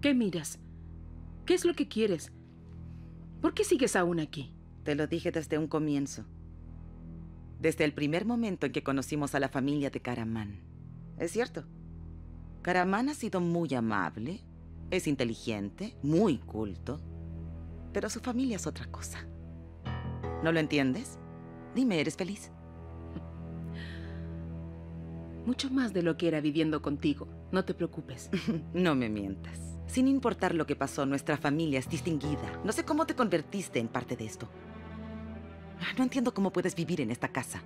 ¿Qué miras? ¿Qué es lo que quieres? ¿Por qué sigues aún aquí? Te lo dije desde un comienzo. Desde el primer momento en que conocimos a la familia de Karaman. Es cierto. Karaman ha sido muy amable, es inteligente, muy culto, pero su familia es otra cosa. ¿No lo entiendes? Dime, ¿eres feliz? Mucho más de lo que era viviendo contigo. No te preocupes. no me mientas. Sin importar lo que pasó, nuestra familia es distinguida. No sé cómo te convertiste en parte de esto. No entiendo cómo puedes vivir en esta casa.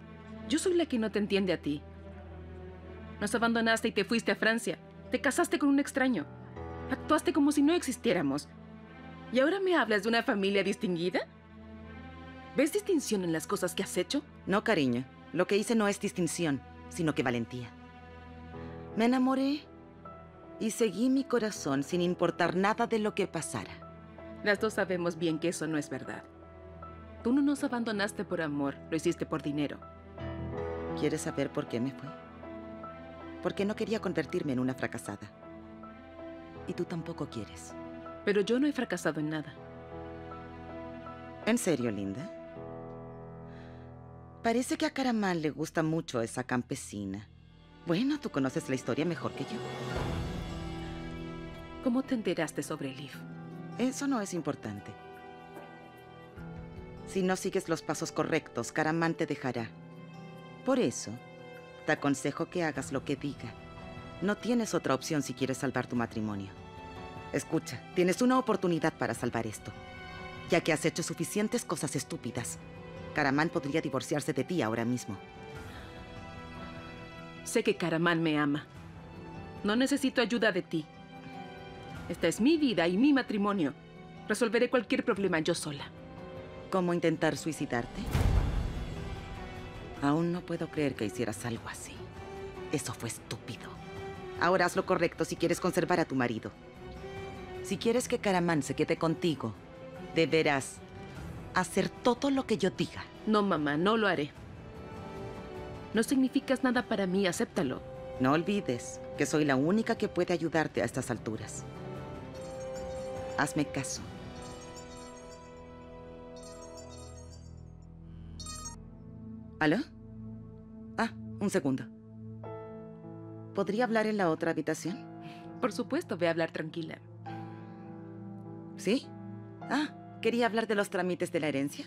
Yo soy la que no te entiende a ti. Nos abandonaste y te fuiste a Francia. Te casaste con un extraño. Actuaste como si no existiéramos. ¿Y ahora me hablas de una familia distinguida? ¿Ves distinción en las cosas que has hecho? No, cariño. Lo que hice no es distinción, sino que valentía. Me enamoré y seguí mi corazón sin importar nada de lo que pasara. Las dos sabemos bien que eso no es verdad. Tú no nos abandonaste por amor, lo hiciste por dinero. ¿Quieres saber por qué me fui? Porque no quería convertirme en una fracasada. Y tú tampoco quieres. Pero yo no he fracasado en nada. ¿En serio, Linda? Parece que a Caramán le gusta mucho esa campesina. Bueno, tú conoces la historia mejor que yo. ¿Cómo te enteraste sobre Liv? Eso no es importante. Si no sigues los pasos correctos, Caramán te dejará. Por eso, te aconsejo que hagas lo que diga. No tienes otra opción si quieres salvar tu matrimonio. Escucha, tienes una oportunidad para salvar esto. Ya que has hecho suficientes cosas estúpidas. Caramán podría divorciarse de ti ahora mismo. Sé que Caramán me ama. No necesito ayuda de ti. Esta es mi vida y mi matrimonio. Resolveré cualquier problema yo sola. ¿Cómo intentar suicidarte? Aún no puedo creer que hicieras algo así. Eso fue estúpido. Ahora haz lo correcto si quieres conservar a tu marido. Si quieres que Caramán se quede contigo, deberás hacer todo lo que yo diga. No, mamá, no lo haré. No significas nada para mí, acéptalo. No olvides que soy la única que puede ayudarte a estas alturas. Hazme caso. ¿Aló? Ah, un segundo. ¿Podría hablar en la otra habitación? Por supuesto, ve a hablar tranquila. ¿Sí? Ah, quería hablar de los trámites de la herencia.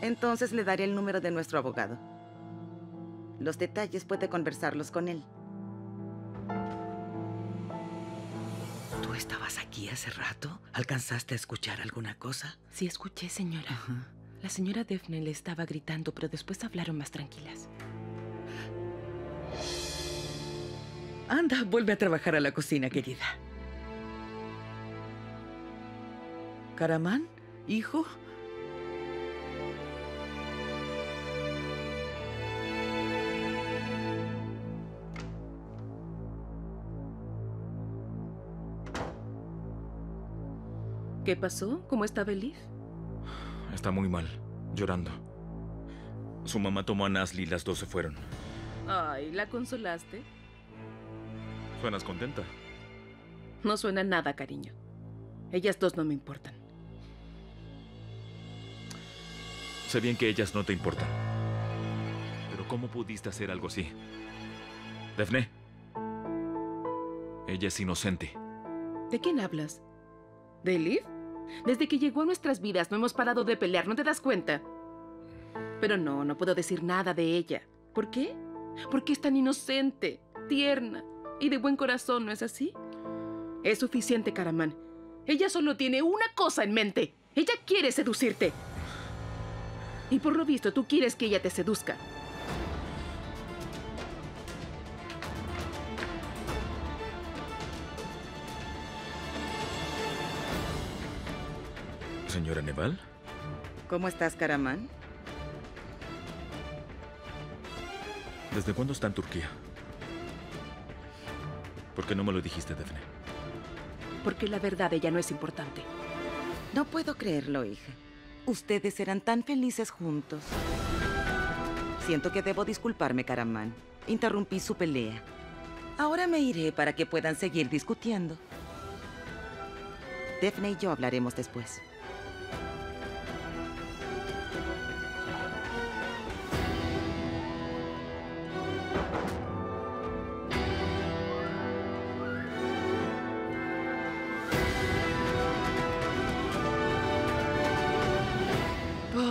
Entonces le daré el número de nuestro abogado. Los detalles puede conversarlos con él. ¿Tú estabas aquí hace rato? ¿Alcanzaste a escuchar alguna cosa? Sí, escuché, señora. La señora Daphne le estaba gritando, pero después hablaron más tranquilas. Anda, vuelve a trabajar a la cocina, querida. ¿Caramán? ¿Hijo? ¿Qué pasó? ¿Cómo está Belif? Está muy mal, llorando. Su mamá tomó a Nasli y las dos se fueron. Ay, ¿la consolaste? ¿Suenas contenta? No suena nada, cariño. Ellas dos no me importan. Sé bien que ellas no te importan. Pero ¿cómo pudiste hacer algo así? Daphne. Ella es inocente. ¿De quién hablas? ¿De Liv? Desde que llegó a nuestras vidas no hemos parado de pelear, ¿no te das cuenta? Pero no, no puedo decir nada de ella. ¿Por qué? Porque es tan inocente, tierna y de buen corazón, ¿no es así? Es suficiente, Caramán. Ella solo tiene una cosa en mente. Ella quiere seducirte. Y por lo visto, tú quieres que ella te seduzca. Señora Neval. ¿Cómo estás, Caramán? ¿Desde cuándo está en Turquía? ¿Por qué no me lo dijiste, Daphne? Porque la verdad ella no es importante. No puedo creerlo, hija. Ustedes eran tan felices juntos. Siento que debo disculparme, Caramán. Interrumpí su pelea. Ahora me iré para que puedan seguir discutiendo. Daphne y yo hablaremos después.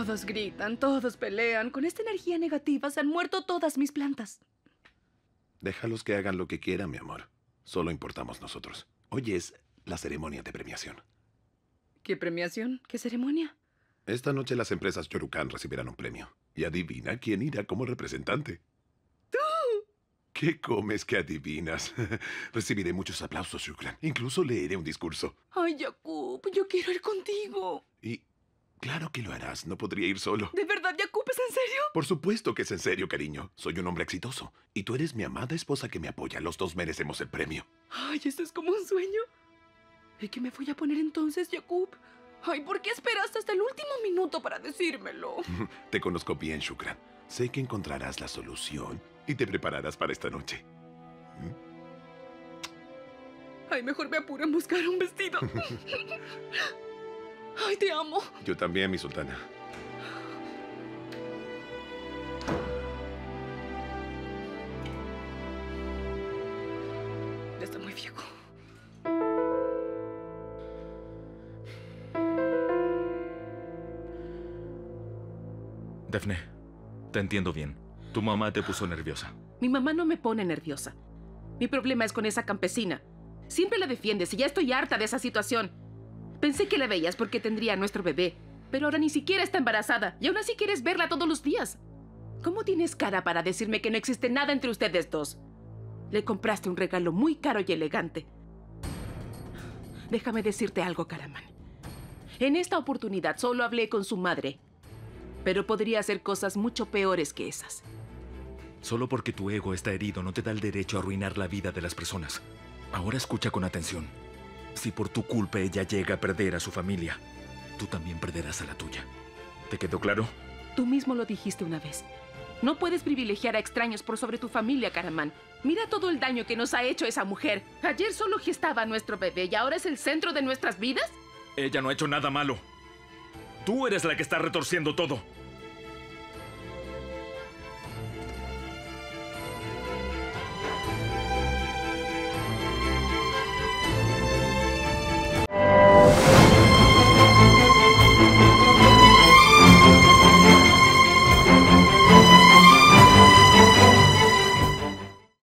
Todos gritan, todos pelean. Con esta energía negativa se han muerto todas mis plantas. Déjalos que hagan lo que quieran, mi amor. Solo importamos nosotros. Hoy es la ceremonia de premiación. ¿Qué premiación? ¿Qué ceremonia? Esta noche las empresas Yorukan recibirán un premio. Y adivina quién irá como representante. ¡Tú! ¿Qué comes que adivinas? Recibiré muchos aplausos, Shukran. Incluso leeré un discurso. Ay, Jakub, yo quiero ir contigo. Claro que lo harás. No podría ir solo. ¿De verdad, Jakub, es en serio? Por supuesto que es en serio, cariño. Soy un hombre exitoso. Y tú eres mi amada esposa que me apoya. Los dos merecemos el premio. Ay, esto es como un sueño. ¿Y qué me voy a poner entonces, Jakub? Ay, ¿por qué esperaste hasta el último minuto para decírmelo? Te conozco bien, Shukran. Sé que encontrarás la solución y te prepararás para esta noche. Ay, mejor me apuro en buscar un vestido. Ay, te amo. Yo también, mi sultana. Ya está muy viejo. Daphne, te entiendo bien. Tu mamá te puso nerviosa. Mi mamá no me pone nerviosa. Mi problema es con esa campesina. Siempre la defiendes y ya estoy harta de esa situación. Pensé que la veías porque tendría a nuestro bebé, pero ahora ni siquiera está embarazada y aún así quieres verla todos los días. ¿Cómo tienes cara para decirme que no existe nada entre ustedes dos? Le compraste un regalo muy caro y elegante. Déjame decirte algo, Karaman. En esta oportunidad solo hablé con su madre, pero podría hacer cosas mucho peores que esas. Solo porque tu ego está herido no te da el derecho a arruinar la vida de las personas. Ahora escucha con atención. Si por tu culpa ella llega a perder a su familia, tú también perderás a la tuya. ¿Te quedó claro? Tú mismo lo dijiste una vez. No puedes privilegiar a extraños por sobre tu familia, Karaman. Mira todo el daño que nos ha hecho esa mujer. Ayer solo gestaba a nuestro bebé y ahora es el centro de nuestras vidas. Ella no ha hecho nada malo. Tú eres la que está retorciendo todo.